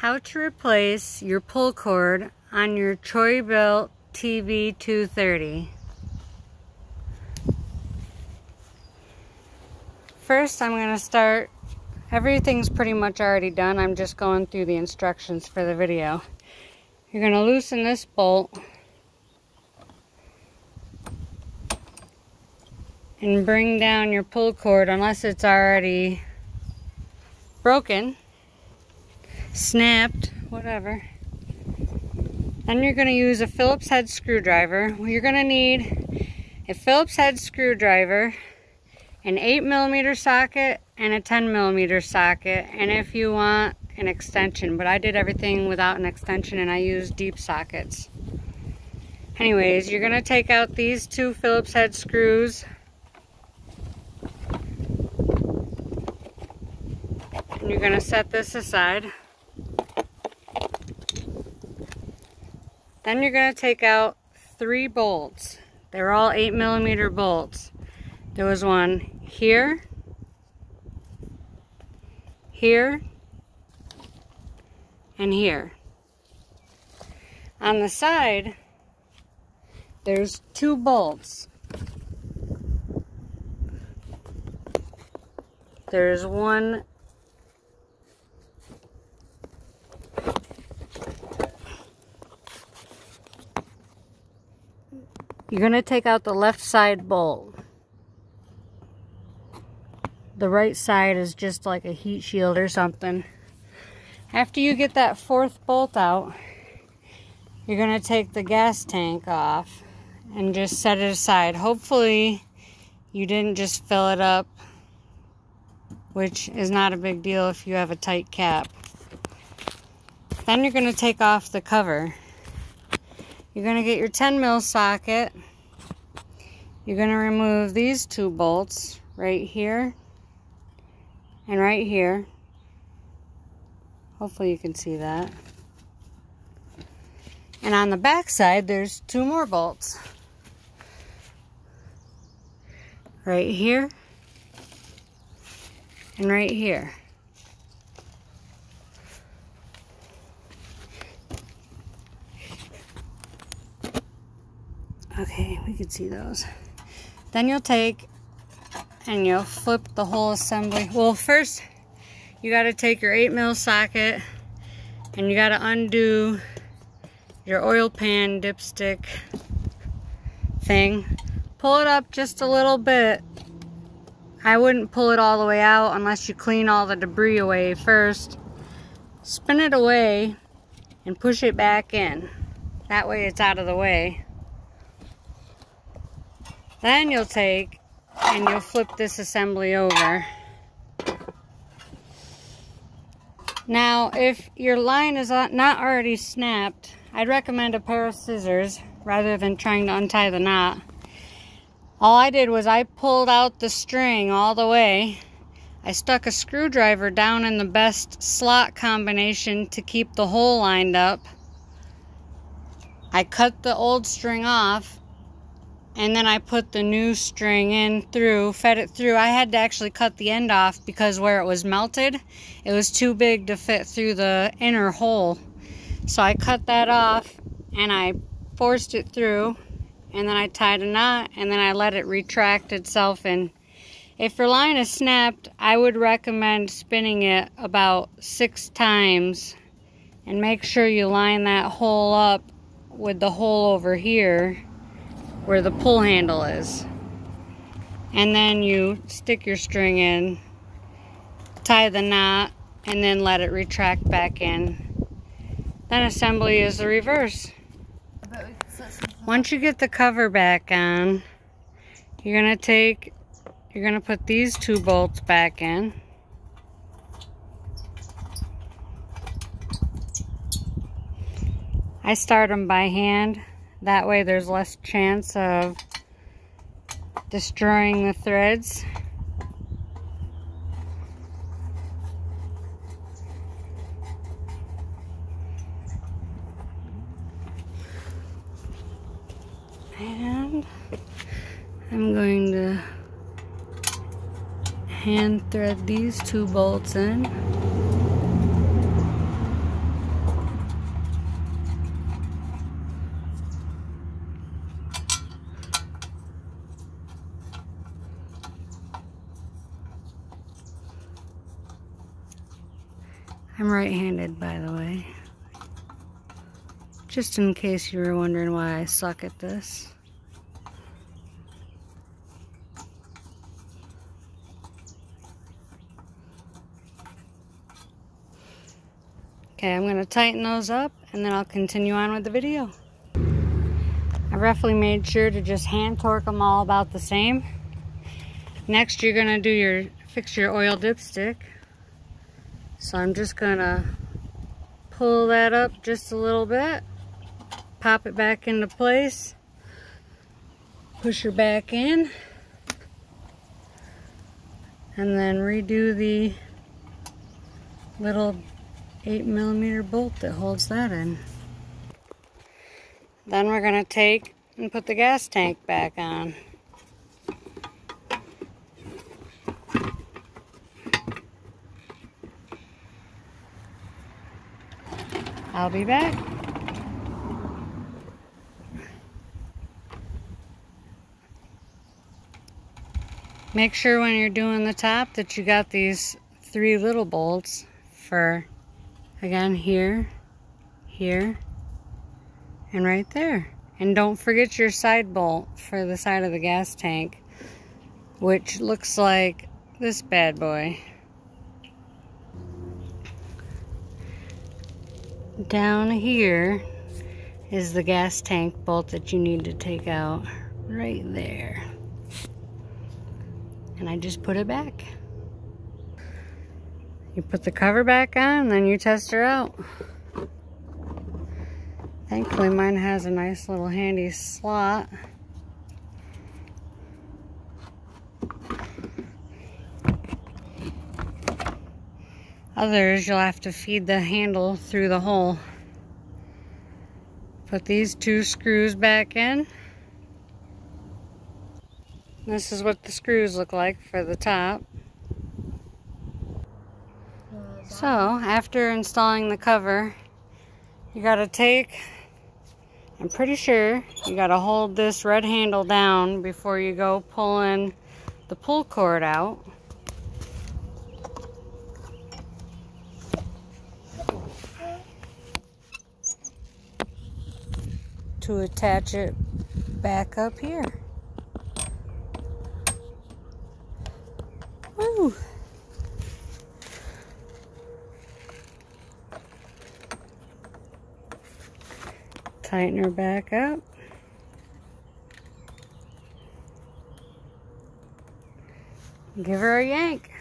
how to replace your pull cord on your Troy-Bilt TB 230. First, I'm going to start, everything's pretty much already done. I'm just going through the instructions for the video. You're going to loosen this bolt and bring down your pull cord unless it's already broken snapped, whatever. Then you're going to use a Phillips head screwdriver. Well, you're going to need a Phillips head screwdriver, an 8 millimeter socket, and a 10 millimeter socket. And if you want an extension, but I did everything without an extension and I used deep sockets. Anyways, you're going to take out these two Phillips head screws. And you're going to set this aside. Then you're going to take out three bolts. They're all 8 millimeter bolts. There was one here, here, and here. On the side, there's two bolts. There's one You're going to take out the left side bolt. The right side is just like a heat shield or something. After you get that fourth bolt out, you're going to take the gas tank off and just set it aside. Hopefully you didn't just fill it up, which is not a big deal if you have a tight cap. Then you're going to take off the cover. You're going to get your 10 mil socket. You're going to remove these two bolts right here and right here. Hopefully you can see that. And on the back side, there's two more bolts. Right here and right here. Okay, we can see those. Then you'll take and you'll flip the whole assembly. Well, first you got to take your 8 mil socket and you got to undo your oil pan dipstick thing. Pull it up just a little bit. I wouldn't pull it all the way out unless you clean all the debris away first. Spin it away and push it back in. That way it's out of the way. Then you'll take and you'll flip this assembly over. Now, if your line is not already snapped, I'd recommend a pair of scissors rather than trying to untie the knot. All I did was I pulled out the string all the way. I stuck a screwdriver down in the best slot combination to keep the hole lined up. I cut the old string off and then I put the new string in through, fed it through. I had to actually cut the end off because where it was melted, it was too big to fit through the inner hole. So I cut that off and I forced it through and then I tied a knot and then I let it retract itself and if your line is snapped, I would recommend spinning it about six times and make sure you line that hole up with the hole over here where the pull handle is. And then you stick your string in, tie the knot, and then let it retract back in. Then assembly is the reverse. Once you get the cover back on, you're to take, you're to put these two bolts back in. I start them by hand. That way there's less chance of destroying the threads. And I'm going to hand thread these two bolts in. I'm right-handed, by the way. Just in case you were wondering why I suck at this. Okay, I'm going to tighten those up and then I'll continue on with the video. I roughly made sure to just hand torque them all about the same. Next, you're going to do your fix your oil dipstick. So I'm just to pull that up just a little bit, pop it back into place, push her back in, and then redo the little 8 millimeter bolt that holds that in. Then we're to take and put the gas tank back on. I'll be back. Make sure when you're doing the top that you got these three little bolts for Again, here, here, and right there. And don't forget your side bolt for the side of the gas tank, which looks like this bad boy. Down here is the gas tank bolt that you need to take out right there. And I just put it back. You put the cover back on, then you test her out. Thankfully, mine has a nice little handy slot. Others, you'll have to feed the handle through the hole. Put these two screws back in. This is what the screws look like for the top. So, after installing the cover, you gotta take, I'm pretty sure, you gotta hold this red handle down before you go pulling the pull cord out. To attach it back up here. Woo! tighten her back up. Give her a yank.